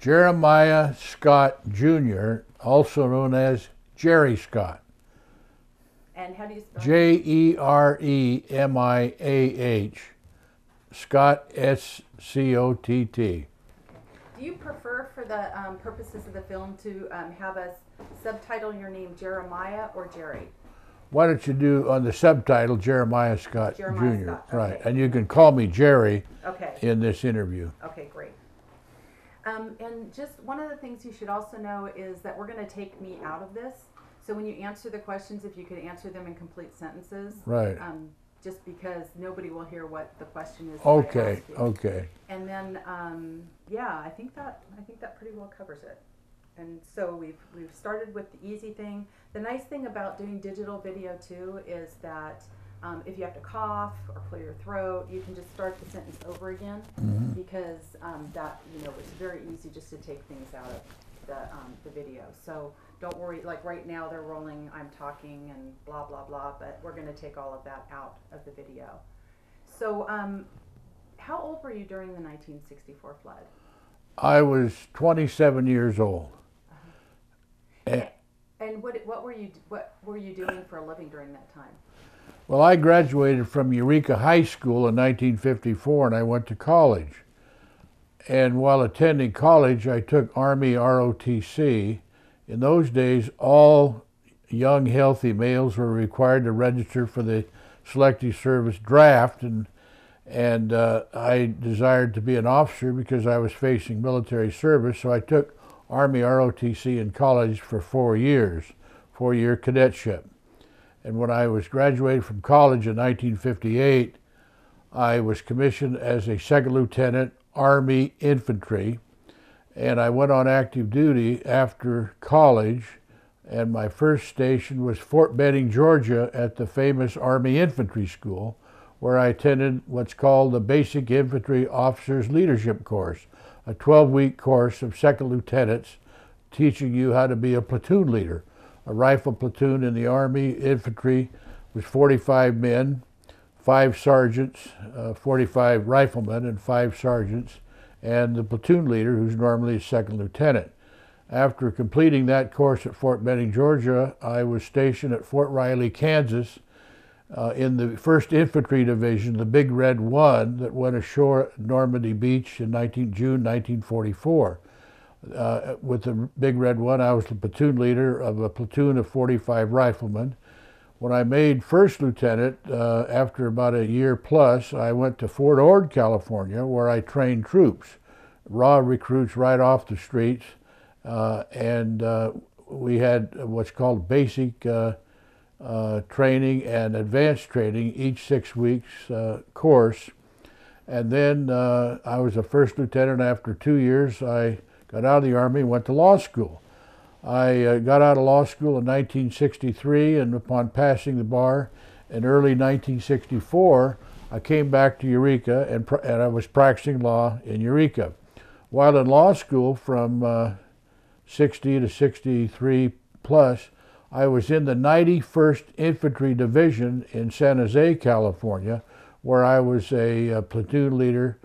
Jeremiah Scott Jr., also known as Jerry Scott. And how do you spell? J E R E M I A H. Scott S C O T T. Do you prefer, for the um, purposes of the film, to um, have us subtitle your name Jeremiah or Jerry? Why don't you do on the subtitle Jeremiah Scott Jeremiah Jr. Scott, Right, okay. and you can call me Jerry Okay. in this interview. Okay, great. Um, and just one of the things you should also know is that we're going to take me out of this. So when you answer the questions, if you could answer them in complete sentences, Right. um, just because nobody will hear what the question is. Okay. Okay. And then, um, yeah, I think that I think that pretty well covers it. And so we've we've started with the easy thing. The nice thing about doing digital video too is that um, if you have to cough or clear your throat, you can just start the sentence over again Mhm. because um, that you know it's very easy just to take things out of the um, the video. So don't worry. Like right now they're rolling. I'm talking and blah blah blah. But we're going to take all of that out of the video. So um, how old were you during the 1964 flood? I was 27 years old. Eh, And what what were you what were you doing for a living during that time? Well, I graduated from Eureka High School in 1954 and I went to college. And while attending college, I took Army ROTC. In those days, all young, healthy males were required to register for the Selective Service draft, and and uh, I desired to be an officer because I was facing military service. So I took Army ROTC in college for four years, four-year cadetship. And when I was graduated from college in 1958, I was commissioned as a second lieutenant Army infantry, and I went on active duty after college. And my first station was Fort Benning, Georgia, at the famous Army Infantry School, where I attended what's called the Basic Infantry Officers Leadership Course, a 12 week course of second lieutenants teaching you how to be a platoon leader. A rifle platoon in the Army Infantry was 45 men, five sergeants, uh, 45 riflemen, and five sergeants, and the platoon leader, who's normally a second lieutenant. After completing that course at Fort Benning, Georgia, I was stationed at Fort Riley, Kansas, uh, in the 1st Infantry Division, the Big Red One, that went ashore at Normandy Beach in 19, June 1944. Uh, with the Big Red One, I was the platoon leader of a platoon of 45 riflemen. When I made first lieutenant, uh, after about a year plus, I went to Fort Ord, California, where I trained troops, raw recruits right off the streets, uh, and uh, we had what's called basic uh, uh, training and advanced training each six weeks course. And then I was a first lieutenant. After two years, I got out of the Army went to law school. I uh, got out of law school in 1963, and upon passing the bar in early 1964, I came back to Eureka and, and I was practicing law in Eureka. While in law school from uh, 60 to 63 plus, I was in the 91st Infantry Division in San Jose, California, where I was a, uh platoon leader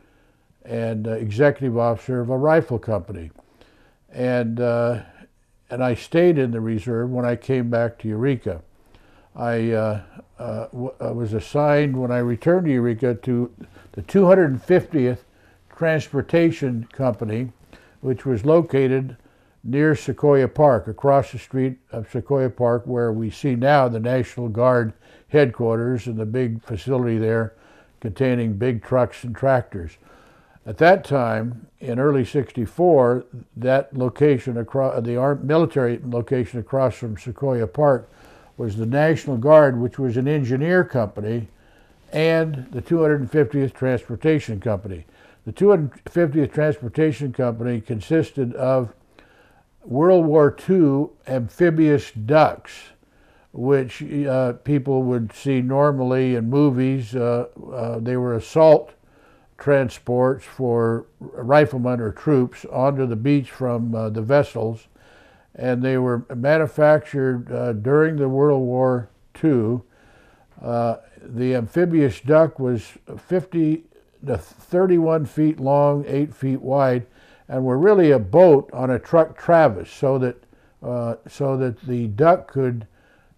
and uh, executive officer of a rifle company. And, uh, and I stayed in the reserve when I came back to Eureka. I, uh, uh, I was assigned when I returned to Eureka to the 250th Transportation Company, which was located near Sequoia Park, across the street of Sequoia Park, where we see now the National Guard headquarters and the big facility there containing big trucks and tractors. At that time, in early 64, that location across the ar- military location across from Sequoia Park was the National Guard, which was an engineer company, and the 250th Transportation Company. The 250th Transportation Company consisted of World War II amphibious ducks, which uh, people would see normally in movies. Uh, uh, they were assault transports for riflemen or troops onto the beach from uh, the vessels, and they were manufactured uh, during the World War II. Uh, the amphibious duck was 50 to 31 feet long, 8 feet wide, and were really a boat on a truck traverse, so that uh, so that the duck could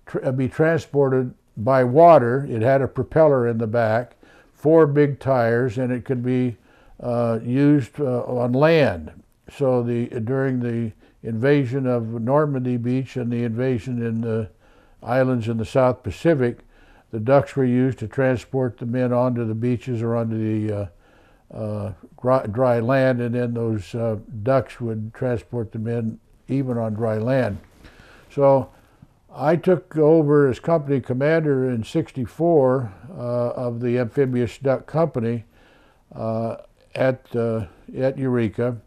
tr- uh, be transported by water. It had a propeller in the back, four big tires, and it could be uh, used uh, on land. So the during the invasion of Normandy Beach and the invasion in the islands in the South Pacific, the ducks were used to transport the men onto the beaches or onto the uh, uh, dry land, and then those uh, ducks would transport the men even on dry land. So I took over as company commander in 64 uh, of the amphibious duck company uh, at, uh, at Eureka.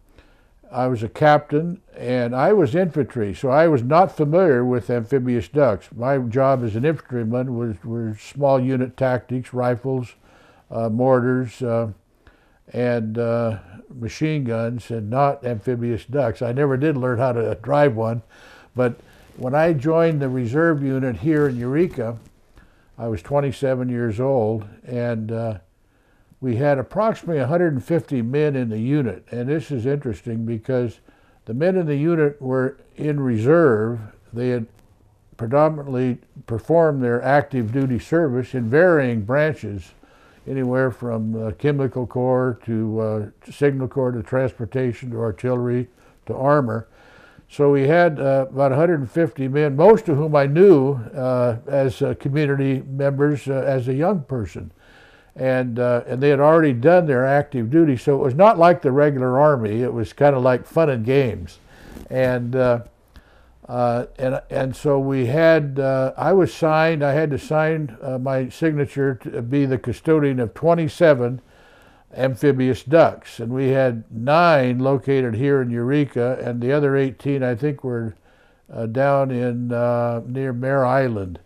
I was a captain and I was infantry, so I was not familiar with amphibious ducks. My job as an infantryman was, was small unit tactics, rifles, uh, mortars, uh, and uh, machine guns, and not amphibious ducks. I never did learn how to drive one, but when I joined the reserve unit here in Eureka, I was 27 years old, and uh, we had approximately 150 men in the unit. And this is interesting because the men in the unit were in reserve. They had predominantly performed their active duty service in varying branches, anywhere from uh, chemical corps to, uh, signal corps to transportation to artillery to armor. So we had uh, about 150 men, most of whom I knew uh, as uh, community members uh, as a young person and uh, and they had already done their active duty, so it was not like the regular army. It was kind of like fun and games, and uh, and and so we had. I was signed. I had to sign my signature to be the custodian of 27 amphibious ducks, and we had nine located here in Eureka, and the other 18, I think, were uh, down in near Mare Island,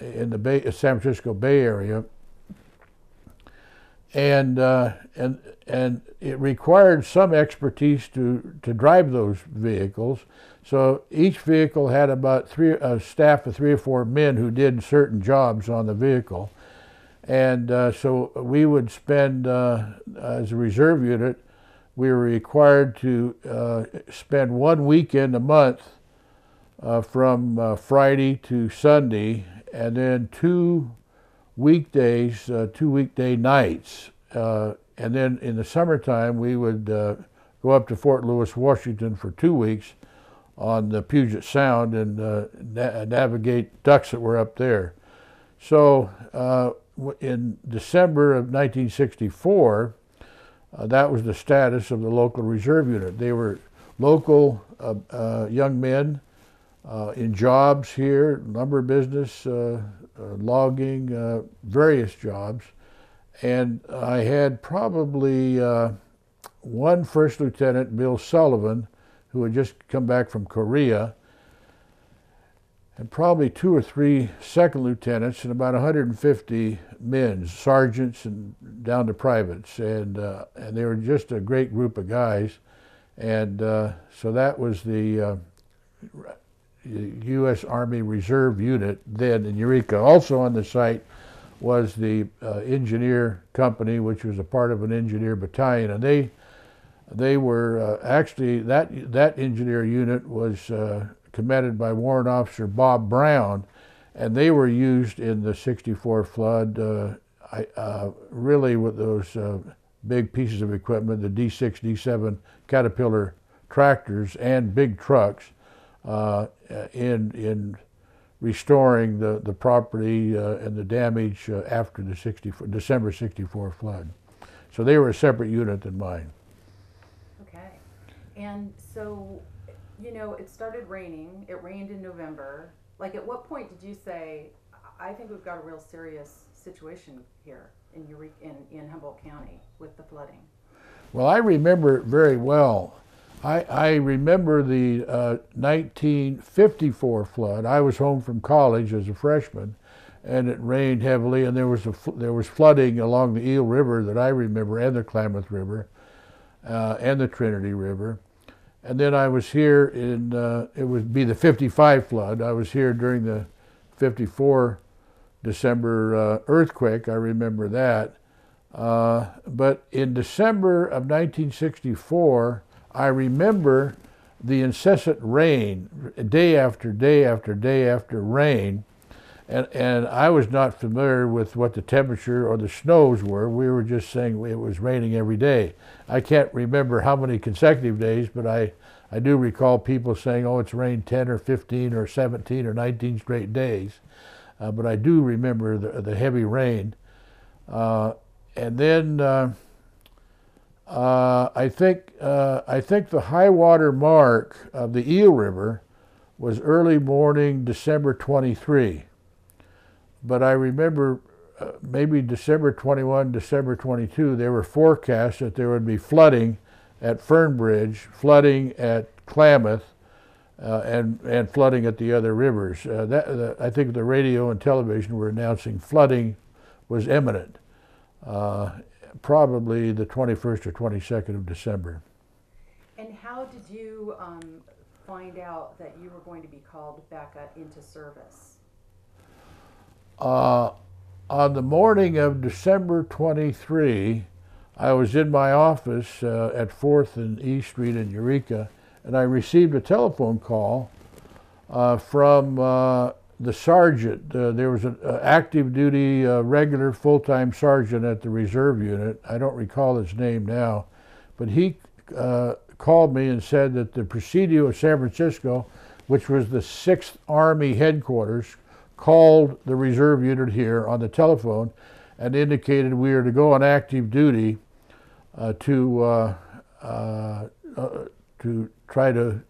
in the Bay, San Francisco Bay Area. And uh, and and it required some expertise to to drive those vehicles. So each vehicle had about three a staff of three or four men who did certain jobs on the vehicle, and uh, so we would spend uh, as a reserve unit. We were required to uh, spend one weekend a month uh, from uh, Friday to Sunday, and then two weekdays, uh, two weekday nights. And then in the summertime, we would go up to Fort Lewis, Washington for two weeks on the Puget Sound and na- navigate ducks that were up there. So in December of 1964, uh, that was the status of the local reserve unit. They were local young men in jobs here, lumber business, uh, logging, uh, various jobs. And I had probably uh, one first lieutenant, Bill Sullivan, who had just come back from Korea, and probably two or three second lieutenants and about 150 men, sergeants and down to privates, and uh, and they were just a great group of guys, and uh, so that was the uh, U.S. Army Reserve Unit then in Eureka. Also on the site was the uh, engineer company, which was a part of an engineer battalion, and they they were uh, actually that that engineer unit was uh, commanded by Warrant Officer Bob Brown, and they were used in the '64 flood. Uh, I, uh, really, with those uh, big pieces of equipment, the D6, D7 Caterpillar tractors and big trucks uh, in in restoring the, the property uh, and the damage uh, after the 64, December 64 flood. So they were a separate unit than mine. Okay. And so, you know, it started raining. It rained in November. Like, at what point did you say, I think we've got a real serious situation here in, in, in Humboldt County with the flooding? Well, I remember it very well. I, I remember the uh, 1954 flood. I was home from college as a freshman, and it rained heavily, and there was a there was flooding along the Eel River that I remember, and the Klamath River, uh, and the Trinity River. And then I was here in uh, it would be the 55 flood. I was here during the 54 December uh, earthquake. I remember that. Uh, but in December of 1964, I remember the incessant rain, day after day after day after rain, and, and I was not familiar with what the temperature or the snows were. We were just saying it was raining every day. I can't remember how many consecutive days, but I, I do recall people saying, oh, it's rained 10 or 15 or 17 or 19 straight days. Uh, but I do remember the, the heavy rain. Uh, and then uh, uh I think uh, I think the high water mark of the Eel River was early morning December 23 but I remember uh, maybe December 21, December 22, there were forecasts that there would be flooding at Fernbridge, flooding at Klamath, uh, and and flooding at the other rivers. Uh, that, uh, I think the radio and television were announcing flooding was imminent, uh, probably the 21st or 22nd of December. And how did you um, find out that you were going to be called back into service? Uh, on the morning of December 23, I was in my office uh, at 4th and E Street in Eureka, and I received a telephone call uh, from uh, the sergeant. Uh, there was an active duty, uh, regular full time sergeant at the reserve unit. I don't recall his name now, but he called me and said that the Presidio of San Francisco, which was the 6th Army headquarters, called the reserve unit here on the telephone and indicated we are to go on active duty uh, to uh, uh, uh, to try to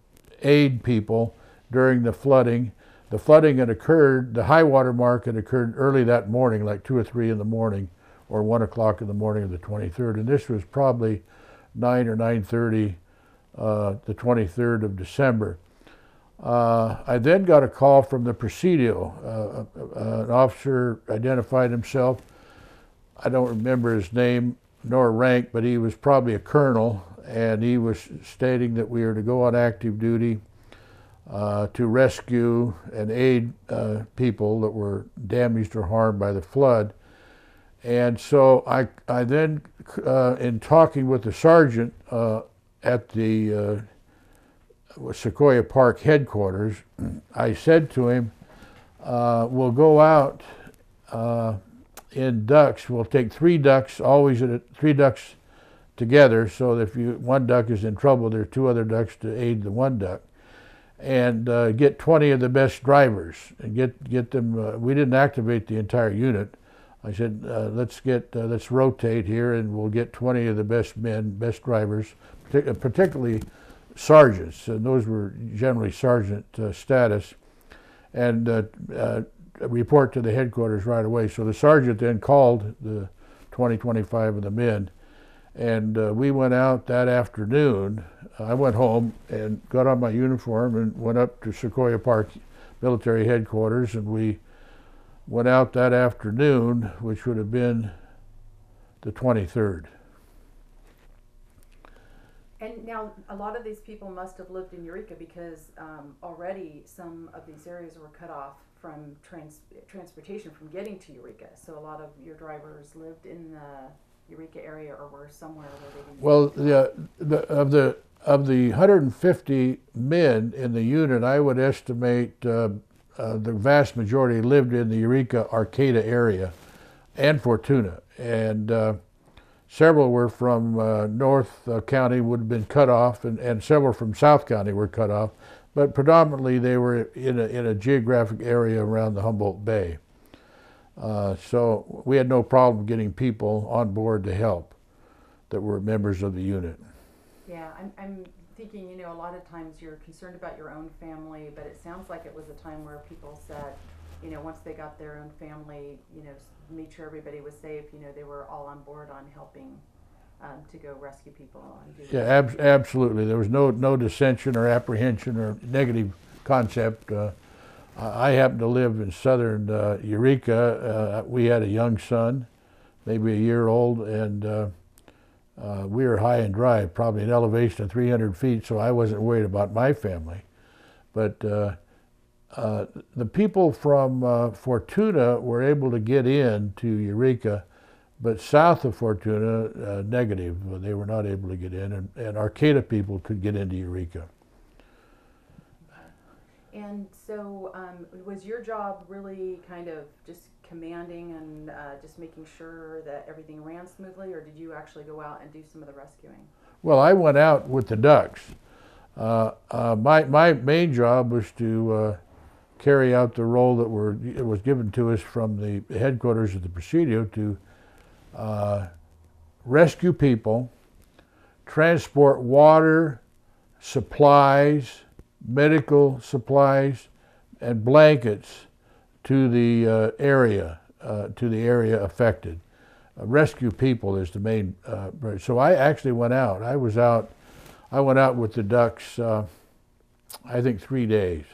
aid people during the flooding. The flooding had occurred, the high water mark had occurred early that morning, like two or three in the morning, or one o'clock in the morning of the 23rd, and this was probably nine or 9:30, uh, the 23rd of December. Uh, I then got a call from the Presidio. Uh, uh, an officer identified himself. I don't remember his name nor rank, but he was probably a colonel, and he was stating that we are to go on active duty uh, to rescue and aid uh, people that were damaged or harmed by the flood. And so I, I then, uh, in talking with the sergeant at the Sequoia Park headquarters, I said to him, uh, we'll go out uh, in ducks. We'll take three ducks, always a, three ducks together, so that if you, one duck is in trouble, there are two other ducks to aid the one duck. And uh, get 20 of the best drivers and get, get them. Uh, we didn't activate the entire unit. I said, uh, let's get, uh, let's rotate here and we'll get 20 of the best men, best drivers, particularly sergeants, and those were generally sergeant uh, status, and uh, uh, report to the headquarters right away. So the sergeant then called the 20, 25 of the men, and uh, we went out that afternoon. I went home and got on my uniform and went up to Sequoia Park military headquarters, and we went out that afternoon, which would have been the 23rd. And now, a lot of these people must have lived in Eureka because um, already some of these areas were cut off from trans- transportation from getting to Eureka. So a lot of your drivers lived in the Eureka area or were somewhere where they didn't. Well, the, the, of the of the 150 men in the unit, I would estimate uh, uh, the vast majority lived in the Eureka Arcata area and Fortuna, and uh, Several were from uh, North uh, County, would have been cut off, and, and several from South County were cut off, but predominantly they were in a, in a geographic area around the Humboldt Bay. Uh, so we had no problem getting people on board to help that were members of the unit. Yeah, I'm, I'm thinking, you know, a lot of times you're concerned about your own family, but it sounds like it was a time where people said, you know, once they got their own family, you know, made sure everybody was safe. You know, they were all on board on helping um, to go rescue people. yeah, ab- absolutely. There was no no dissension or apprehension or negative concept. Uh, I happen to live in southern uh, Eureka. Uh, we had a young son, maybe a year old, and uh, uh, we were high and dry, probably an elevation of 300 feet, so I wasn't worried about my family. But uh, the people from uh, Fortuna were able to get in to Eureka but south of Fortuna, uh, negative. They were not able to get in, and, and Arcata people could get into Eureka. And so, um, was your job really kind of just commanding and uh, just making sure that everything ran smoothly, or did you actually go out and do some of the rescuing? Well, I went out with the ducks. Uh, uh, my my main job was to uh, carry out the role that were was given to us from the headquarters of the Presidio to uh, rescue people, transport water, supplies, medical supplies, and blankets to the uh, area uh, to the area affected. rescue people is the main. so I actually went out. I was out I went out with the ducks, uh, I think three days.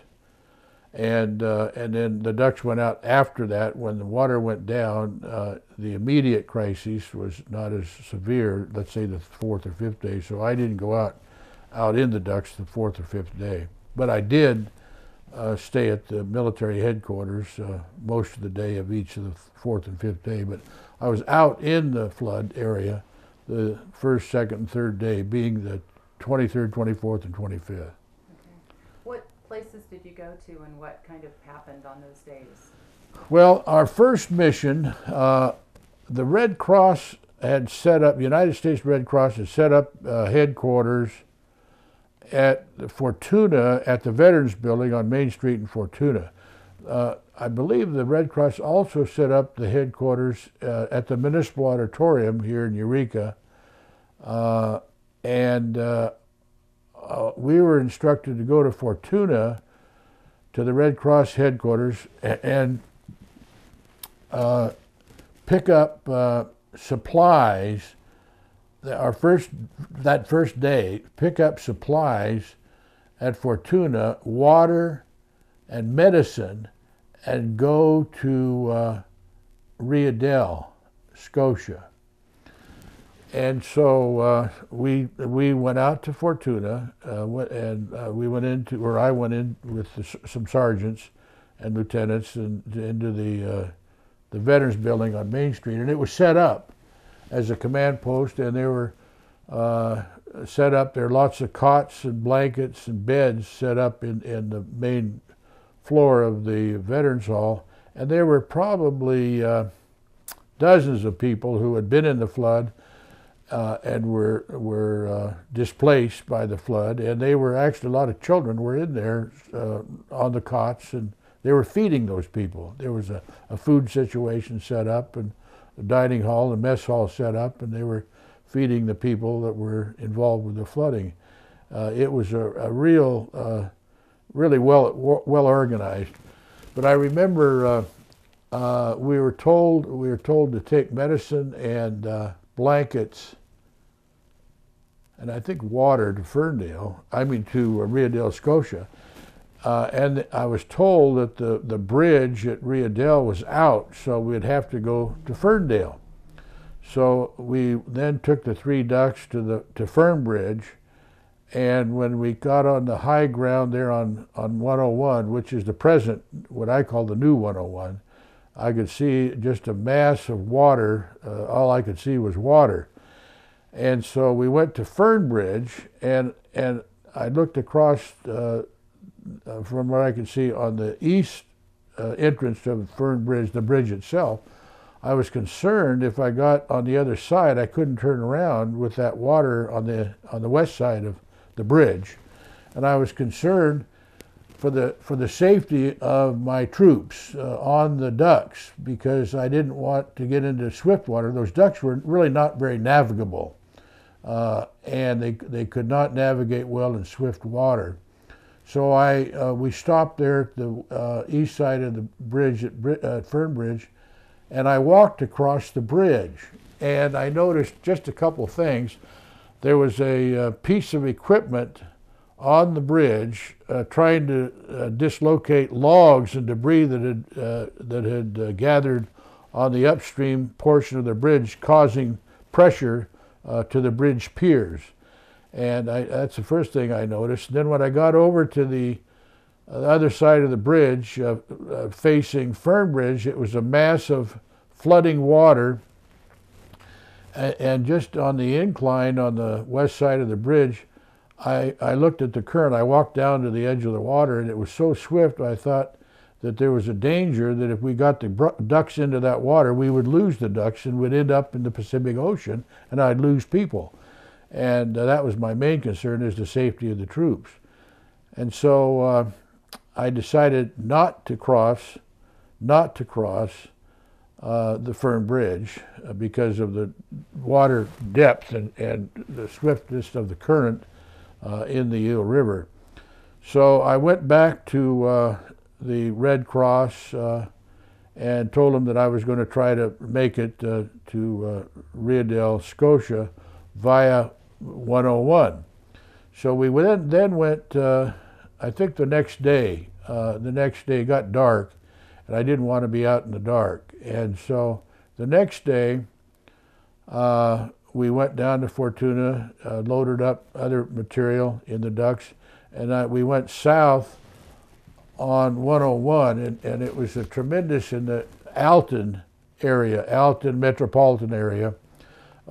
And, uh, and then the ducks went out after that. When the water went down, uh, the immediate crisis was not as severe, let's say the fourth or fifth day. So I didn't go out, out in the ducks the fourth or fifth day. But I did uh, stay at the military headquarters uh, most of the day of each of the fourth and fifth day. But I was out in the flood area the first, second, and third day, being the 23rd, 24th, and 25th. Places did you go to and what kind of happened on those days? Well, our first mission, uh, the Red Cross had set up, United States Red Cross had set up uh, headquarters at Fortuna at the Veterans Building on Main Street in Fortuna. Uh, I believe the Red Cross also set up the headquarters uh, at the Municipal Auditorium here in Eureka. Uh, and uh, we were instructed to go to Fortuna to the Red Cross headquarters and uh, pick up uh, supplies. Our first that first day, pick up supplies at Fortuna, water and medicine, and go to uh, Rio Dell, Scotia and so uh, we we went out to Fortuna, uh, and uh, we went into, or I went in with the, some sergeants and lieutenants, and into the uh, the Veterans Building on Main Street, and it was set up as a command post, and they were uh, set up there. Lots of cots and blankets and beds set up in in the main floor of the Veterans Hall, and there were probably uh, dozens of people who had been in the flood uh, and were were uh, displaced by the flood, and they were actually a lot of children were in there uh, on the cots, and they were feeding those people. There was a, a food situation set up, and a dining hall and mess hall set up, and they were feeding the people that were involved with the flooding. Uh, it was a, a real, uh, really well well organized. But I remember uh, we were told we were told to take medicine and blankets and I think water to Ferndale, I mean to uh, Rio Dell, Scotia. Uh, and I was told that the, the bridge at Rio Dell was out, so we'd have to go to Ferndale. So we then took the three ducks to the to Fernbridge, and when we got on the high ground there on, on 101, which is the present, what I call the new 101, I could see just a mass of water. Uh, all I could see was water. And so we went to Fernbridge, and and I looked across uh, uh, from what I could see on the east uh, entrance to Fernbridge, the bridge itself. I was concerned if I got on the other side, I couldn't turn around with that water on the on the west side of the bridge, and I was concerned for the for the safety of my troops uh, on the ducks because I didn't want to get into swift water. Those ducks were really not very navigable uh, and they, they could not navigate well in swift water. So I, uh, we stopped there at the uh, east side of the bridge at, at Fernbridge, and I walked across the bridge, and I noticed just a couple things. There was a, uh, piece of equipment on the bridge uh, trying to uh, dislocate logs and debris that had, that had gathered on the upstream portion of the bridge, causing pressure uh, to the bridge piers. And I, that's the first thing I noticed. Then when I got over to the, uh, the other side of the bridge, uh, uh facing Fernbridge, it was a mass of flooding water A- And just on the incline on the west side of the bridge, I, I looked at the current. I walked down to the edge of the water, and it was so swift. I thought that there was a danger that if we got the ducks into that water, we would lose the ducks and would end up in the Pacific Ocean, and I'd lose people. And uh, that was my main concern: is the safety of the troops. And so uh, I decided not to cross, not to cross uh, the Fern Bridge uh, because of the water depth and, and the swiftness of the current uh, in the Eel River. So I went back to uh, the Red Cross uh, and told them that I was going to try to make it uh, to uh, Rio Dell, Scotia via 101. So we then, then went, I think the next day, the next day got dark and I didn't want to be out in the dark. And so the next day, uh, we went down to Fortuna, uh, loaded up other material in the ducks, and we went south on 101, and, and it was a tremendous in the Alton area, Alton metropolitan area.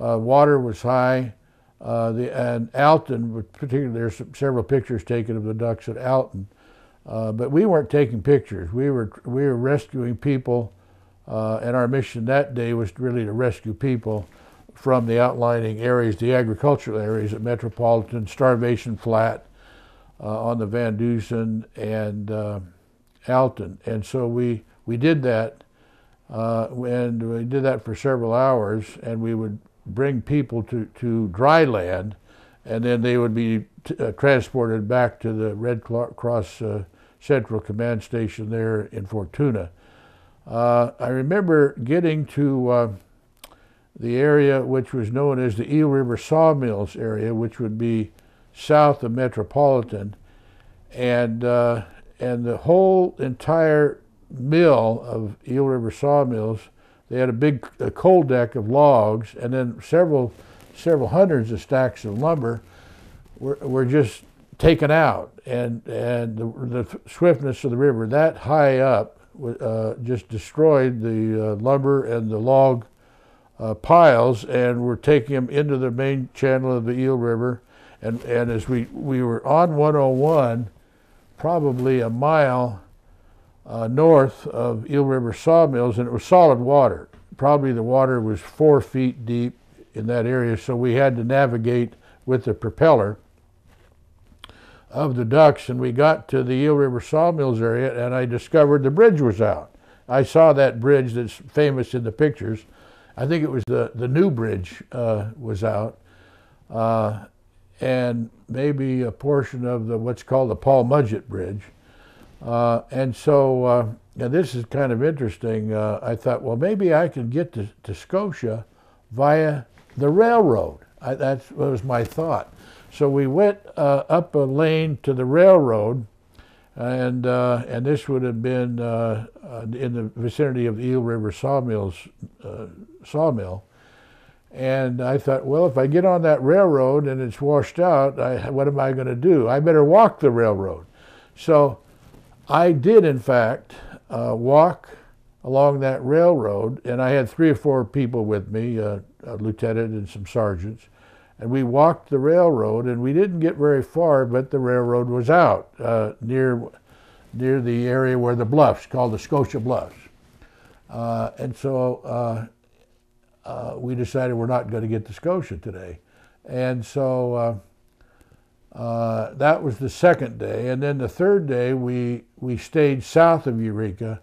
Uh, water was high. Uh, the, and Alton, particularly, there's several pictures taken of the ducks at Alton. Uh, but we weren't taking pictures. We were we were rescuing people, uh, and our mission that day was really to rescue people from the outlining areas, the agricultural areas at Metropolitan, Starvation Flat, on the Van Duzen and uh, Alton. And so we we did that, uh, and we did that for several hours, and we would bring people to to dry land, and then they would be uh, transported back to the Red Cross uh, Central Command Station there in Fortuna. Uh, I remember getting to uh, the area which was known as the Eel River Sawmills area, which would be south of Metropolitan, and uh, and the whole entire mill of Eel River Sawmills. They had a big a cold deck of logs, and then several several hundreds of stacks of lumber were, were just taken out, and and the, the swiftness of the river that high up uh, just destroyed the uh, lumber and the log uh, piles, and were taking them into the main channel of the Eel River, and and as we we were on 101, probably a mile uh, north of Eel River sawmills, and it was solid water. Probably the water was four feet deep in that area, so we had to navigate with the propeller of the ducks, and we got to the Eel River Sawmills area, and I discovered the bridge was out. I saw that bridge that's famous in the pictures. I think it was the, the new bridge uh, was out, uh, and maybe a portion of the what's called the Paul Mudgett Bridge. Uh, and so, uh, and this is kind of interesting. Uh, I thought, well, maybe I can get to, to Scotia via the railroad. I, that was my thought. So we went uh, up a lane to the railroad, and uh, and this would have been uh, in the vicinity of the Eel River Sawmills sawmill. And I thought, well, if I get on that railroad and it's washed out, I, what am I going to do? I better walk the railroad. So I did, in fact, uh, walk along that railroad, and I had three or four people with me, a lieutenant and some sergeants and we walked the railroad, and we didn't get very far, but the railroad was out uh, near near the area where the bluffs, called the Scotia Bluffs. Uh, and so uh, uh we decided we're not going to get to Scotia today. And so uh, uh, that was the second day. And then the third day, we, we stayed south of Eureka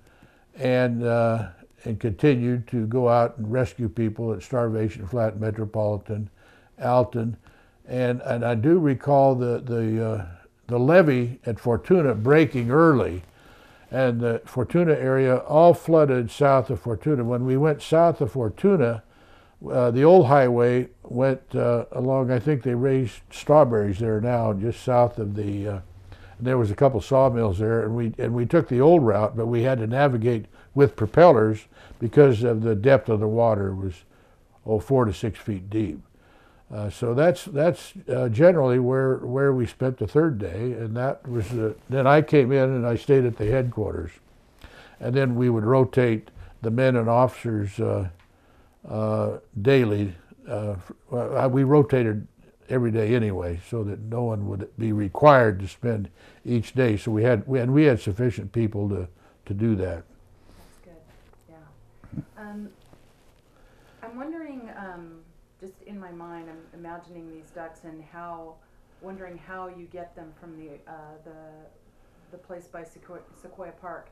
and, and continued to go out and rescue people at Starvation Flat Metropolitan Alton, and and I do recall the the uh, the levee at Fortuna breaking early, and the Fortuna area all flooded south of Fortuna. When we went south of Fortuna, uh, the old highway went uh, along. I think they raised strawberries there now, just south of the. Uh, there was a couple sawmills there, and we and we took the old route, but we had to navigate with propellers because of the depth of the water was oh four to six feet deep. Uh, so that's that's uh, generally where where we spent the third day, and that was then I came in and I stayed at the headquarters, and then we would rotate the men and officers daily uh, we rotated every day anyway, so that no one would be required to spend each day. So we had we had we had sufficient people to to do that. That's good, yeah. Um, I'm wondering, um, just in my mind, I'm imagining these ducks and how, wondering how you get them from the, uh, the, the place by Sequoia, Sequoia Park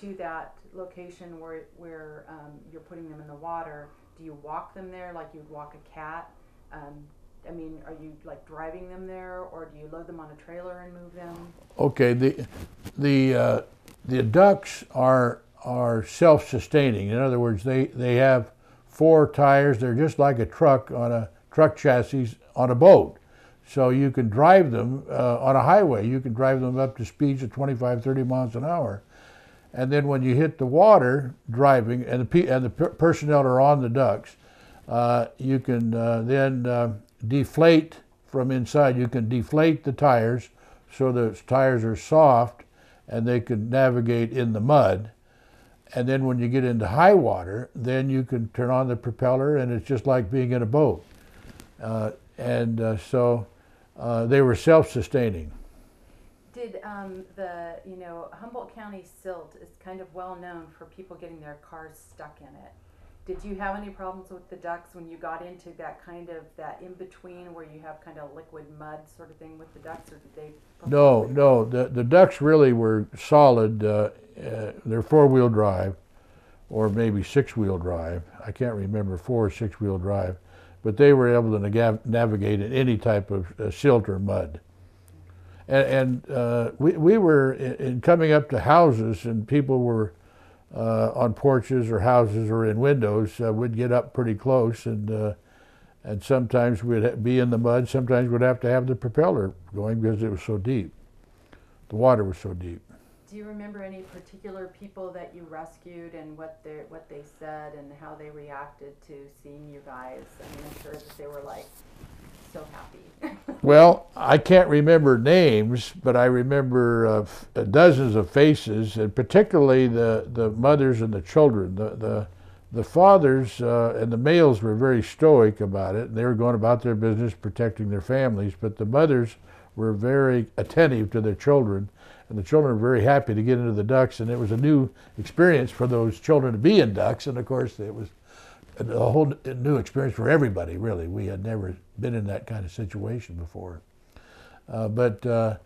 to that location where, where, um, you're putting them in the water. Do you walk them there like you'd walk a cat? Um, I mean, are you like driving them there, or do you load them on a trailer and move them? Okay, the the uh, the ducks are are self-sustaining. In other words, they they have four tires. They're just like a truck on a truck chassis on a boat. So you can drive them uh, on a highway. You can drive them up to speeds of 25, 30 miles an hour. And then when you hit the water driving, and the, and the personnel are on the ducks, uh, you can uh, then uh, deflate from inside. You can deflate the tires so the tires are soft and they can navigate in the mud. And then when you get into high water, then you can turn on the propeller and it's just like being in a boat. Uh, and uh, so they were self-sustaining. Did um, the, you know, Humboldt County silt is kind of well known for people getting their cars stuck in it. Did you have any problems with the ducks when you got into that kind of that in between where you have kind of liquid mud sort of thing with the ducks, or did they? No, no. The the ducks really were solid. Uh, uh, they're four wheel drive, or maybe six wheel drive. I can't remember four or six wheel drive, but they were able to nav- navigate in any type of uh, silt or mud. And, and uh, we we were in, in coming up to houses, and people were uh, on porches or houses or in windows, uh, we'd get up pretty close and uh, and sometimes we'd be in the mud. Sometimes we'd have to have the propeller going because it was so deep. The water was so deep. Do you remember any particular people that you rescued and what they what they said and how they reacted to seeing you guys? I mean, I'm sure that they were like, so happy? well, I can't remember names, but I remember uh, uh, dozens of faces, and particularly the, the mothers and the children. The, the, the fathers uh, and the males were very stoic about it. They were going about their business, protecting their families, but the mothers were very attentive to their children, and the children were very happy to get into the ducks, and it was a new experience for those children to be in ducks, and of course it was a whole new experience for everybody, really. We had never been in that kind of situation before. Uh, but uh,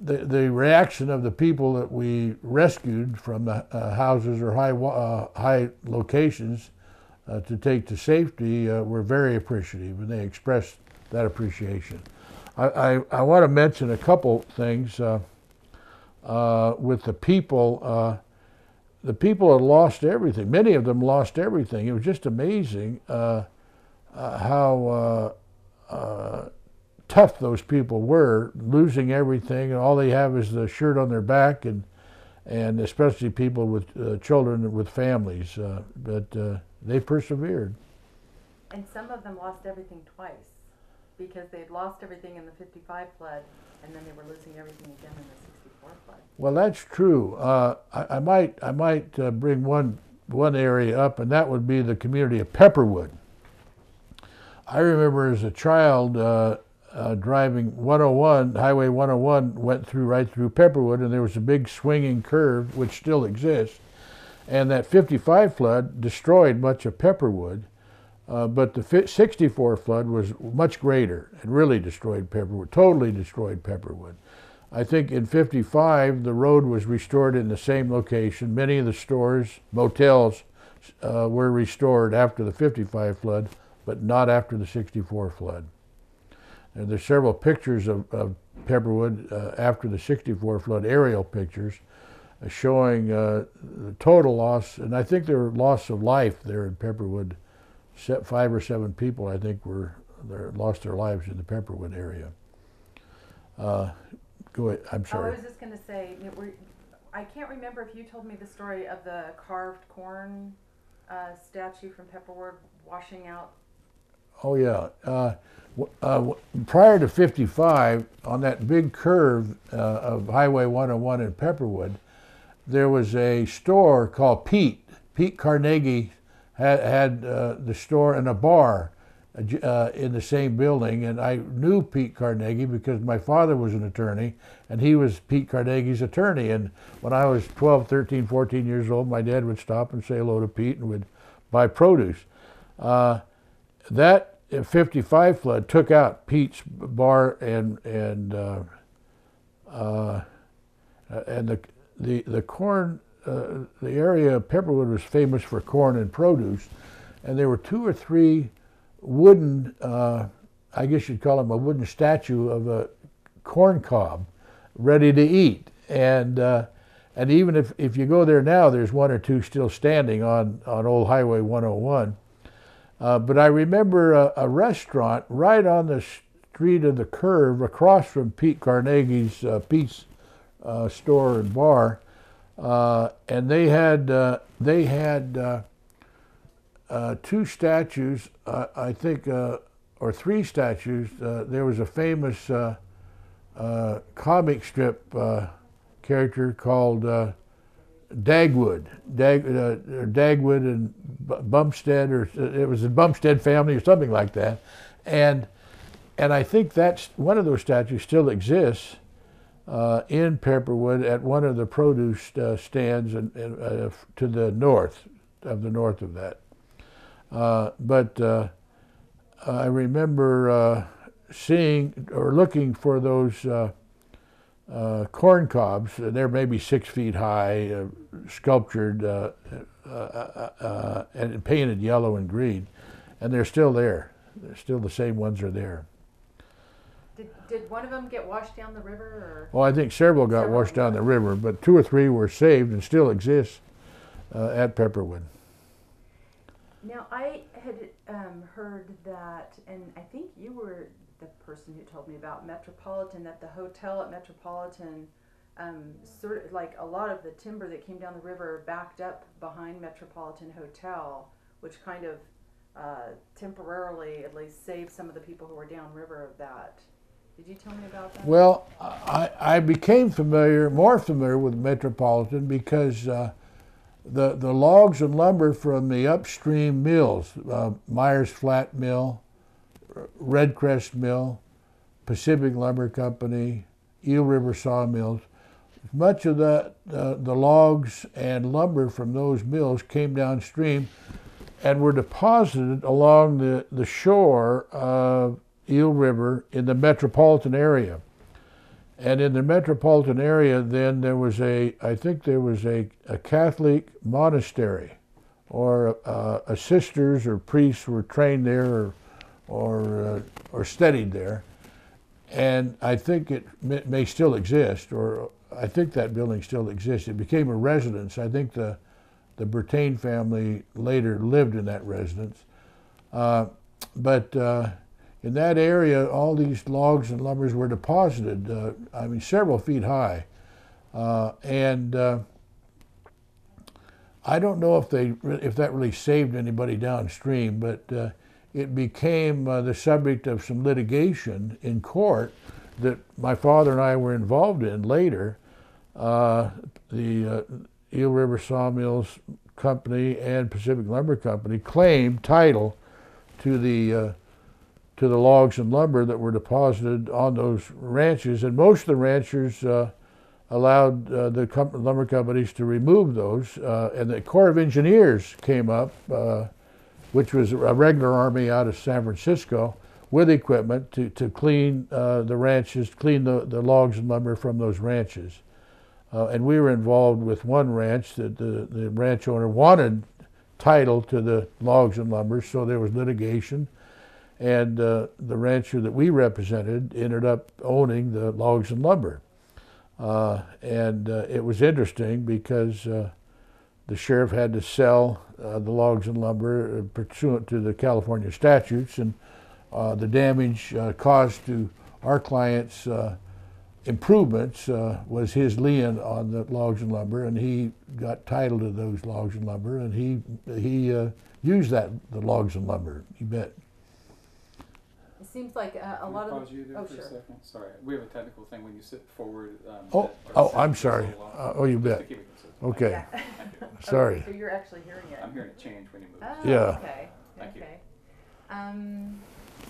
the, the reaction of the people that we rescued from the uh, houses or high, uh, high locations uh, to take to safety uh, were very appreciative, and they expressed that appreciation. I, I, I want to mention a couple things with the people the people had lost everything. Many of them lost everything. It was just amazing uh, uh, how uh, uh tough those people were, losing everything, and all they have is the shirt on their back, and and especially people with uh, children with families. Uh, but they persevered. And some of them lost everything twice because they'd lost everything in the 55 flood, and then they were losing everything again in the well, that's true. Uh, I, I, might I might uh, bring one one area up, and that would be the community of Pepperwood. I remember as a child uh, uh driving 101, Highway 101 went through right through Pepperwood, and there was a big swinging curve which still exists, and that 55 flood destroyed much of Pepperwood. Uh, but the 64 flood was much greater and really destroyed Pepperwood, totally destroyed Pepperwood. I think in 55, the road was restored in the same location. Many of the stores, motels, uh, were restored after the 55 flood, but not after the 64 flood. And there's several pictures of, of Pepperwood uh, after the 64 flood, aerial pictures, uh, showing uh, the total loss, and I think there were loss of life there in Pepperwood. Five or seven people, I think, were lost their lives in the Pepperwood area. Uh, Go ahead. I'm. Oh, I was just going to say, I can't remember if you told me the story of the carved corn uh, statue from Pepperwood washing out. Oh yeah. Uh, uh, prior to 55, on that big curve uh, of Highway 101 in Pepperwood, there was a store called Pete. Pete Carnegie had, had uh, the store and a bar uh, in the same building, and I knew Pete Carnegie because my father was an attorney, and he was Pete Carnegie's attorney. And when I was 12, 13, 14 years old, my dad would stop and say hello to Pete and would buy produce. Uh, that 55 flood took out Pete's bar and and uh, uh, and the the the corn uh, the area of Pepperwood was famous for corn and produce, and there were two or three wooden uh, I guess you'd call them a wooden statue of a corn cob ready to eat. And uh, and even if, if you go there now there's one or two still standing on on old highway 101 uh, but I remember a, a, restaurant right on the street of the curve across from Pete Carnegie's uh, Pete's uh, store and bar, uh, and they had uh, they had uh, two statues, I think, or three statues. there was a famous comic strip character called Dagwood, Dag, uh, Dagwood and Bumstead, or uh, it was a Bumstead family or something like that, and and I think that's one of those statues still exists uh, in Pepperwood at one of the produce uh, stands in, uh, to the north of the north of that. Uh, but I remember seeing or looking for those uh, corn cobs. They're maybe six feet high, uh, sculptured uh, uh, uh, and painted yellow and green, and they're still there. They're still the same ones are there. Did, did one of them get washed down the river? Or? Well, I think several got several washed down the river, but two or three were saved and still exist at Pepperwood. Now, I had um, heard that, and I think you were the person who told me about Metropolitan, that the hotel at Metropolitan, um, sort of like a lot of the timber that came down the river backed up behind Metropolitan Hotel, which kind of uh, temporarily at least saved some of the people who were downriver of that. Did you tell me about that? Well, I, I became familiar, more familiar with Metropolitan because uh, the, the logs and lumber from the upstream mills, uh, Myers Flat Mill, Redcrest Mill, Pacific Lumber Company, Eel River Sawmills. Much of the, uh, the logs and lumber from those mills came downstream and were deposited along the, the shore of Eel River in the metropolitan area. And in the metropolitan area, then there was a, I think there was a, a Catholic monastery, or uh, a sisters or priests were trained there, or or, uh, or studied there. And I think it may, still exist, or I think that building still exists. It became a residence. I think the, the Bertain family later lived in that residence. Uh, but uh, in that area, all these logs and lumbers were deposited, uh, I mean, several feet high. Uh, and uh, I don't know if they if that really saved anybody downstream, but it became uh, the subject of some litigation in court that my father and I were involved in later. Uh, the uh, Eel River Sawmills Company and Pacific Lumber Company claimed title to the uh, to the logs and lumber that were deposited on those ranches, and most of the ranchers uh, allowed uh, the lumber companies to remove those, and the Corps of Engineers came up which was a regular army out of San Francisco with equipment to, to clean uh, the ranches, clean the, the logs and lumber from those ranches. Uh, and we were involved with one ranch that the, the ranch owner wanted title to the logs and lumber, so there was litigation. And uh, the rancher that we represented ended up owning the logs and lumber. Uh, and uh, it was interesting because uh, the sheriff had to sell uh, the logs and lumber uh, pursuant to the California statutes, and uh, the damage uh, caused to our clients' uh, improvements uh, was his lien on the logs and lumber, and he got title to those logs and lumber, and he he used that the logs and lumber. You bet. It seems like a lot of. The, you there oh, for sure. a second? Sorry, we have a technical thing when you sit forward. Um, oh, oh, I'm sorry. oh, you bet. Okay. Yeah. Sorry. So you're actually hearing it? I'm hearing it change when you move. Oh, Yeah. okay, Thank you. okay. Um,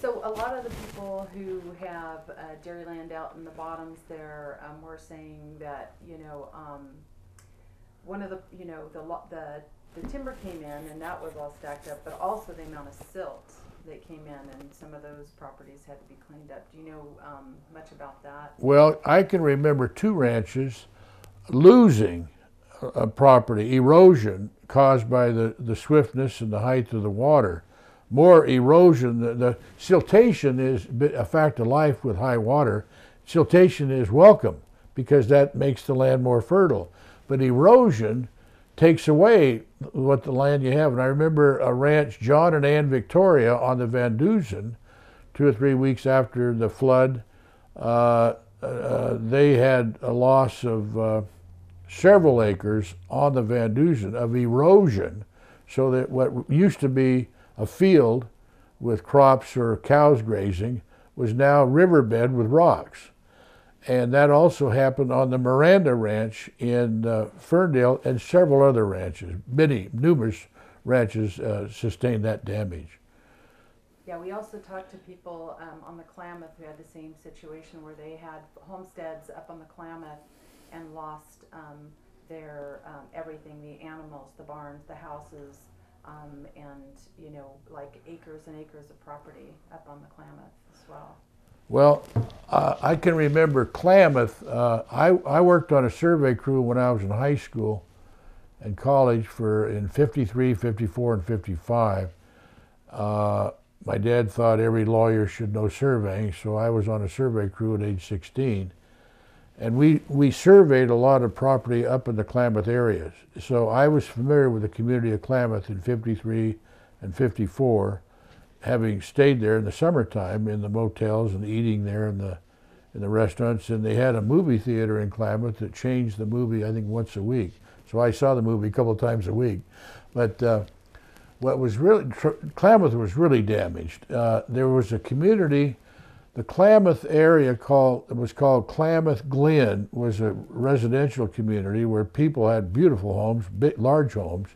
so a lot of the people who have uh, dairy land out in the bottoms there um, were saying that you know um, one of the you know the lo- the the timber came in and that was all stacked up, but also the amount of silt that came in and some of those properties had to be cleaned up. Do you know um, much about that? Well, I can remember two ranches losing a property, erosion caused by the, the swiftness and the height of the water. More erosion, the, the siltation is a fact of life with high water. Siltation is welcome because that makes the land more fertile. But erosion takes away what the land you have. And I remember a ranch, John and Ann Victoria on the Van Duzen, two or three weeks after the flood. Uh, uh, they had a loss of uh, several acres on the Van Duzen of erosion, so that what used to be a field with crops or cows grazing was now riverbed with rocks. And that also happened on the Miranda Ranch in uh, Ferndale and several other ranches. Many, numerous ranches uh, sustained that damage. Yeah, we also talked to people um, on the Klamath who had the same situation where they had homesteads up on the Klamath and lost um, their um, everything the animals, the barns, the houses, um, and you know, like acres and acres of property up on the Klamath as well. Well, uh, I can remember Klamath. Uh, I, I worked on a survey crew when I was in high school and college for in 53, 54, and 55. Uh, my dad thought every lawyer should know surveying, so I was on a survey crew at age 16. And we, we surveyed a lot of property up in the Klamath areas. So I was familiar with the community of Klamath in 53 and 54 having stayed there in the summertime in the motels and eating there in the in the restaurants, and they had a movie theater in Klamath that changed the movie I think once a week. So I saw the movie a couple times a week. But uh, what was really Klamath was really damaged. Uh, there was a community, the Klamath area called it was called Klamath Glen was a residential community where people had beautiful homes, big, large homes,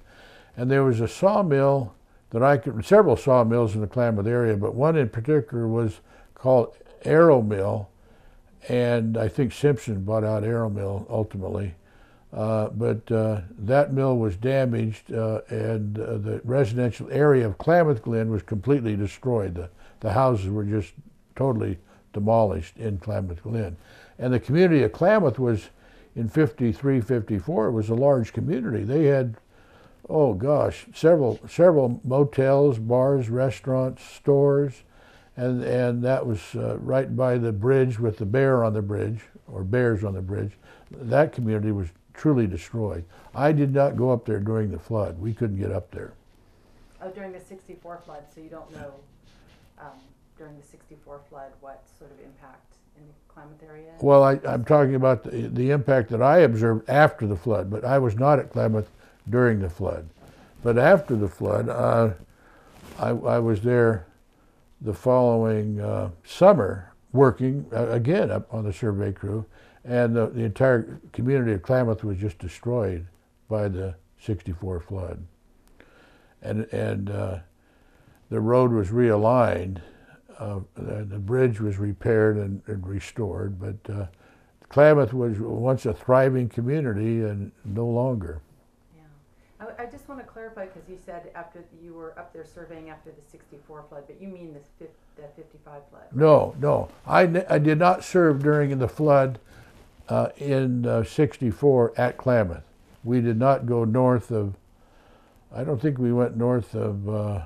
and there was a sawmill that I could several sawmills in the Klamath area, but one in particular was called Arrow Mill, and I think Simpson bought out Arrow Mill ultimately. Uh, but uh, that mill was damaged, uh, and uh, the residential area of Klamath Glen was completely destroyed. The, the houses were just totally demolished in Klamath Glen. And the community of Klamath was, in 53, 54, It was a large community. They had oh gosh, several several motels, bars, restaurants, stores, and and that was uh, right by the bridge with the bear on the bridge or bears on the bridge. That community was truly destroyed. I did not go up there during the flood. We couldn't get up there. Oh, during the '64 flood, so you don't know um, during the '64 flood what sort of impact in the Klamath area? Well, I, I'm talking about the, the impact that I observed after the flood, but I was not at Klamath during the flood. But after the flood, uh, I, I was there the following uh, summer working uh, again up on the survey crew, and the, the entire community of Klamath was just destroyed by the 64 flood. And, and uh, the road was realigned, uh, the, the bridge was repaired and, and restored, but uh, Klamath was once a thriving community and no longer. I, I just want to clarify because you said after you were up there surveying after the '64 flood, but you mean the, fif- the '55 flood? No, no. I, n- I did not serve during the flood uh, in uh, 64 at Klamath. We did not go north of, I don't think we went north of uh,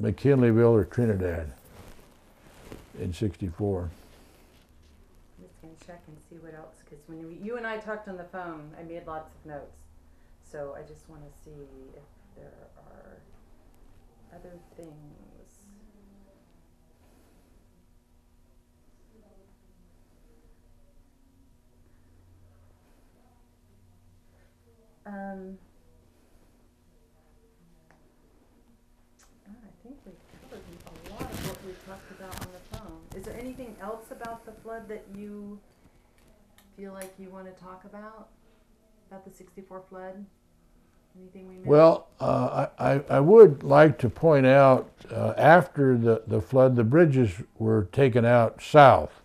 McKinleyville or Trinidad in 64. I'm just gonna check and see what else because when we, you and I talked on the phone, I made lots of notes. So I just want to see if there are other things. Um, I think we covered a lot of what we talked about on the phone. Is there anything else about the flood that you feel like you want to talk about? About the 64 flood? Anything we? Well, uh, I, I- would like to point out, uh, after the, the flood, the bridges were taken out south.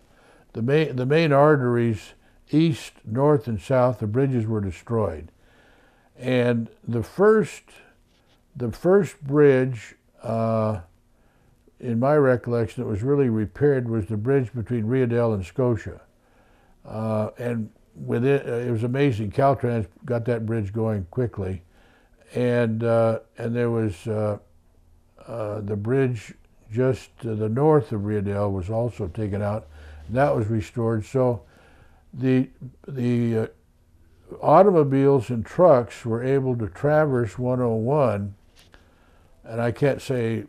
The main, the main arteries, east, north, and south, the bridges were destroyed. And the first, the first bridge, uh, in my recollection, that was really repaired was the bridge between Rio Dell and Scotia. Uh, and with it, it was amazing. Caltrans got that bridge going quickly and uh, and there was uh, uh, the bridge just to the north of Rio Dell was also taken out. That was restored. So the the uh, automobiles and trucks were able to traverse 101, and I can't say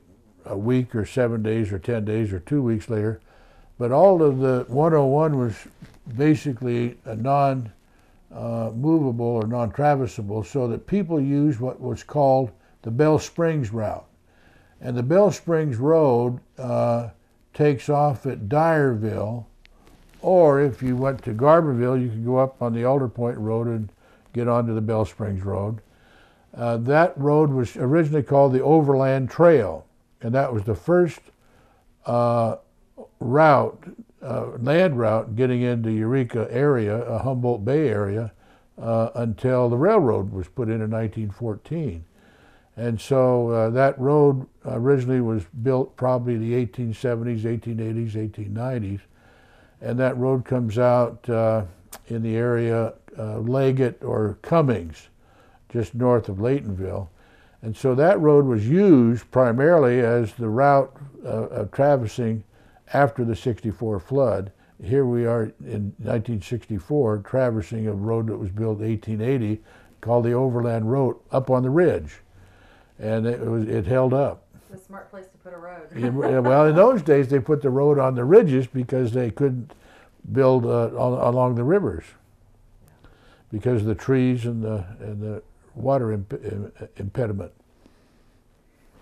a week or seven days or ten days or two weeks later, but all of the 101 was basically a non uh, movable or non-traversable so that people use what was called the Bell Springs route. And the Bell Springs Road uh, takes off at Dyerville, or if you went to Garberville, you could go up on the Alder Point Road and get onto the Bell Springs Road. Uh, that road was originally called the Overland Trail, and that was the first uh, route uh, land route getting into Eureka area, uh, Humboldt Bay area, uh, until the railroad was put in in 1914. And so uh, that road originally was built probably the 1870s, 1880s, 1890s. And that road comes out uh, in the area uh, Leggett or Cummings, just north of Laytonville. And so that road was used primarily as the route of traversing after the 64 flood. Here we are in 1964 traversing a road that was built 1880 called the Overland Road up on the ridge. And it, was, it held up. It's a smart place to put a road. Yeah, well, in those days, they put the road on the ridges because they couldn't build uh, al- along the rivers because of the trees and the, and the water imp- impediment.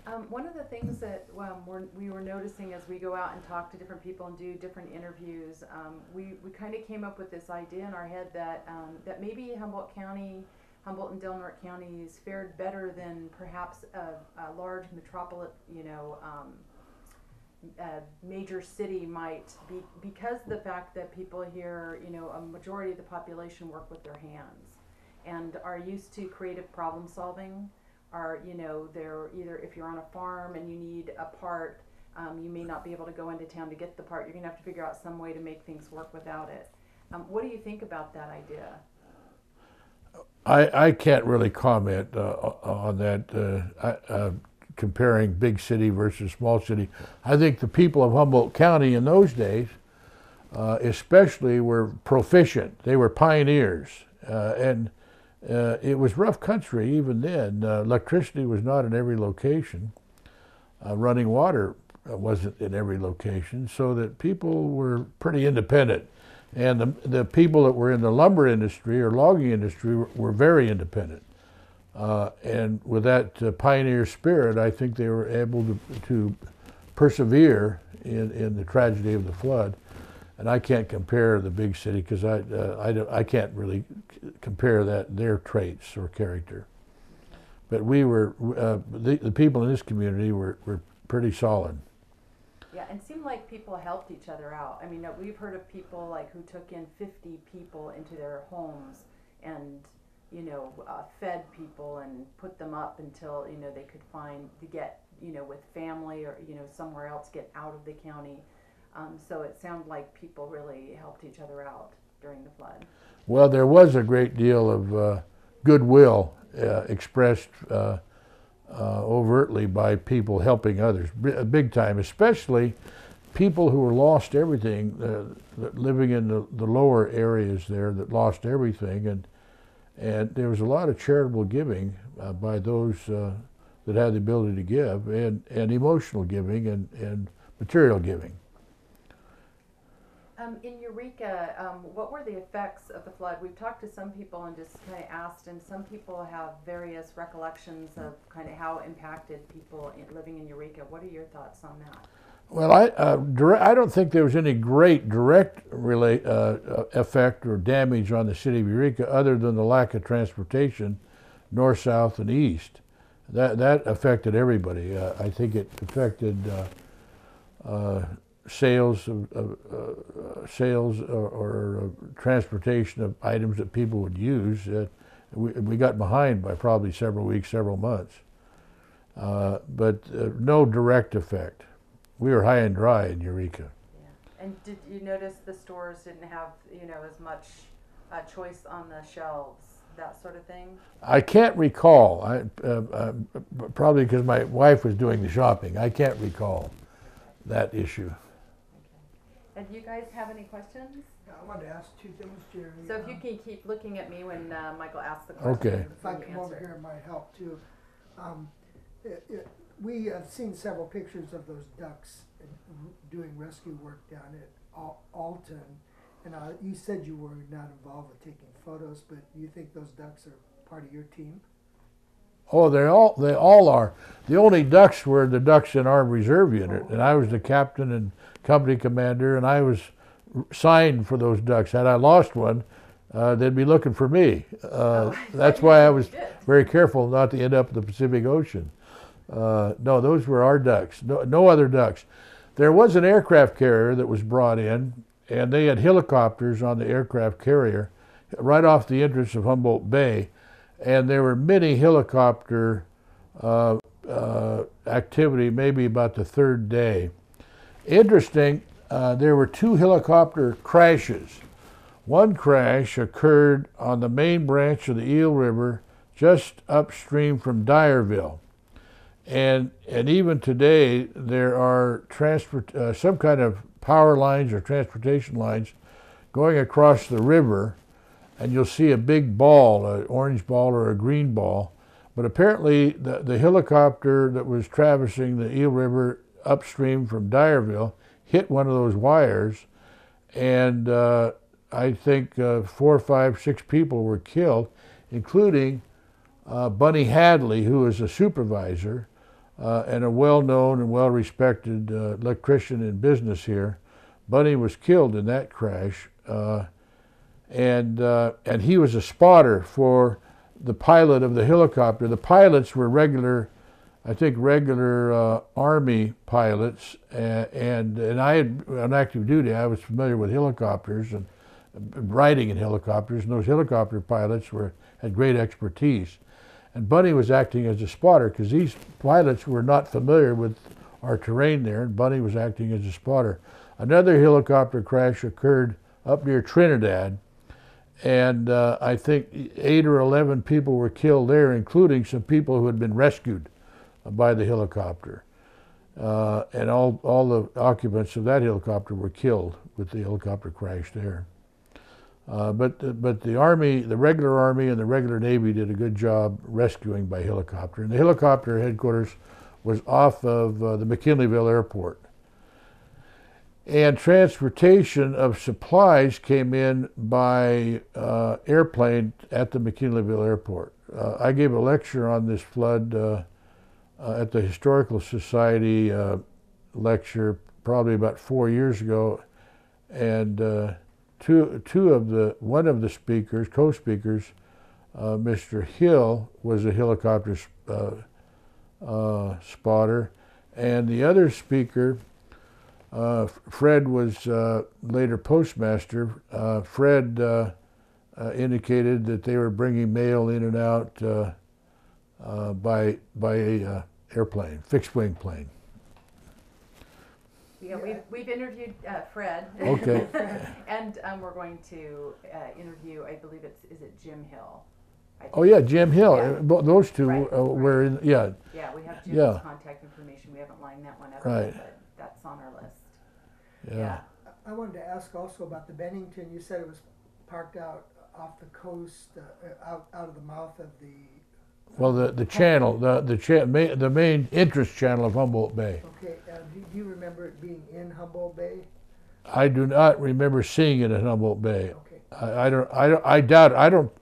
Um, one of the things that um, we're, we were noticing as we go out and talk to different people and do different interviews, um, we, we kind of came up with this idea in our head that um, that maybe Humboldt County, Humboldt and Del Norte counties fared better than perhaps a, a large metropolis, you know, um, major city might be because the fact that people here, you know, a majority of the population work with their hands and are used to creative problem solving are you know they're either if you're on a farm and you need a part um, you may not be able to go into town to get the part you're going to have to figure out some way to make things work without it um, what do you think about that idea I, I can't really comment uh, on that, uh, uh, comparing big city versus small city. I think the people of Humboldt County in those days, uh, especially, were proficient. They were pioneers, uh, and uh, it was rough country even then. electricity was not in every location. running water wasn't in every location, so that people were pretty independent. And the, the people that were in the lumber industry or logging industry were, were very independent. Uh, and with that uh, pioneer spirit, I think they were able to, to persevere in, in the tragedy of the flood. And I can't compare the big city because I, uh, I, I can't really compare that their traits or character. But we were, uh, the, the people in this community were, were pretty solid. yeah and seemed like people helped each other out i mean we've heard of people like who took in 50 people into their homes and you know uh, fed people and put them up until you know they could find to get you know with family or you know somewhere else get out of the county um, so it sounded like people really helped each other out during the flood Well, there was a great deal of uh, goodwill uh, expressed uh, uh, overtly by people helping others, uh, big time, especially people who were lost everything, uh, living in the, the lower areas there that lost everything, and and there was a lot of charitable giving by those that had the ability to give, and, and emotional giving and, and material giving. Um, in Eureka, um, what were the effects of the flood? We've talked to some people and just kind of asked, and some people have various recollections of kind of how it impacted people in, living in Eureka. What are your thoughts on that? Well, I, uh, direct, I don't think there was any great direct relate, uh, uh, effect or damage on the city of Eureka other than the lack of transportation north, south, and east. That that affected everybody. Uh, I think it affected uh, uh, sales of, uh, sales or, or uh, transportation of items that people would use. We, we got behind by probably several weeks, several months, uh, but uh, no direct effect. We were high and dry in Eureka. Yeah. And did you notice the stores didn't have, you know, as much uh, choice on the shelves, that sort of thing? I can't recall. I uh, uh, probably because my wife was doing the shopping. I can't recall that issue. And do you guys have any questions? I want to ask two things, Jerry. So if you Um, can keep looking at me when uh, Michael asks the question. Okay. If I you come over answer. here, it might help too. Um, it, it, we have seen several pictures of those ducks in- doing rescue work down at Al- Alton. And uh, you said you were not involved with taking photos, but do you think those ducks are part of your team? Oh, they all they all are. The only ducks were the ducks in our reserve unit, and I was the captain and company commander, and I was signed for those ducks. Had I lost one, uh, they'd be looking for me. Uh, Oh, that's why I was very careful not to end up in the Pacific Ocean. Uh, no, those were our ducks. No, no other ducks. There was an aircraft carrier that was brought in, and they had helicopters on the aircraft carrier right off the entrance of Humboldt Bay, and there were many helicopter uh, uh, activity, maybe about the third day. Interesting, uh, there were two helicopter crashes. One crash occurred on the main branch of the Eel River just upstream from Dyerville. And, and even today, there are transport, uh, some kind of power lines or transportation lines going across the river, and you'll see a big ball, an orange ball or a green ball. But apparently, the, the helicopter that was traversing the Eel River upstream from Dyerville hit one of those wires, and uh, I think uh, four, five, six people were killed, including uh, Bunny Hadley, who was a supervisor uh, and a well-known and well-respected uh, electrician in business here. Bunny was killed in that crash, uh, and uh, and he was a spotter for the pilot of the helicopter. The pilots were regular, I think, regular uh, Army pilots, and, and I had on active duty. I was familiar with helicopters and riding in helicopters, and those helicopter pilots were had great expertise. And Bunny was acting as a spotter because these pilots were not familiar with our terrain there, and Bunny was acting as a spotter. Another helicopter crash occurred up near Trinidad, and uh, I think eight or eleven people were killed there, including some people who had been rescued by the helicopter. Uh, and all, all the occupants of that helicopter were killed with the helicopter crash there. Uh, but but the army, the regular army, and the regular navy did a good job rescuing by helicopter. And the helicopter headquarters was off of uh, the McKinleyville Airport. And transportation of supplies came in by uh, airplane at the McKinleyville Airport. Uh, I gave a lecture on this flood uh, uh, at the Historical Society uh, lecture probably about four years ago, and uh, two two of the one of the speakers, co-speakers, Mr. Hill was a helicopter spotter, and the other speaker, uh, Fred, was uh, later postmaster. Uh, Fred uh, uh, indicated that they were bringing mail in and out uh, uh, by by a uh, airplane, fixed wing plane. Yeah, we've, we've interviewed uh, Fred. Okay. and um, we're going to uh, interview, I believe it's, is it Jim Hill? Oh yeah, Jim Hill. Yeah. Those two Right, were in. Yeah, Yeah, we have Jim's Yeah. contact information. We haven't lined that one up Right. yet, but that's on our list. yeah. I wanted to ask also about the Bennington. You said it was parked out off the coast, uh, out, out of the mouth of the. Well, the the channel, the the cha- ma- the main entrance channel of Humboldt Bay. Okay, uh, do do you remember it being in Humboldt Bay? I do not remember seeing it in Humboldt Bay. Okay, I, I don't. I don't. I doubt. I don't.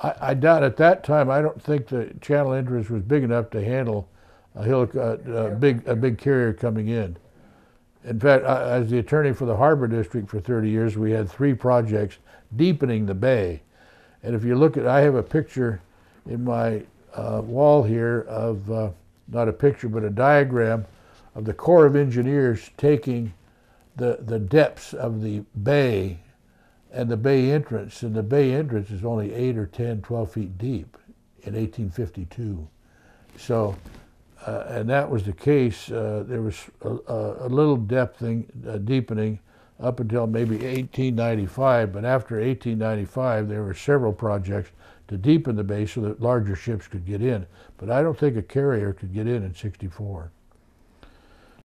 I, I doubt at that time. I don't think the channel entrance was big enough to handle a helic- uh, a big a big carrier coming in. In fact, as the attorney for the Harbor District for 30 years, we had three projects deepening the bay. And if you look at, I have a picture in my uh, wall here of uh, not a picture but a diagram of the Corps of Engineers taking the the depths of the bay and the bay entrance, and the bay entrance is only 8 or 10, 12 feet deep in 1852. So, uh, and that was the case. Uh, there was a, a, little depthing, uh, deepening up until maybe 1895, but after 1895, there were several projects to deepen the bay so that larger ships could get in. But I don't think a carrier could get in in 64.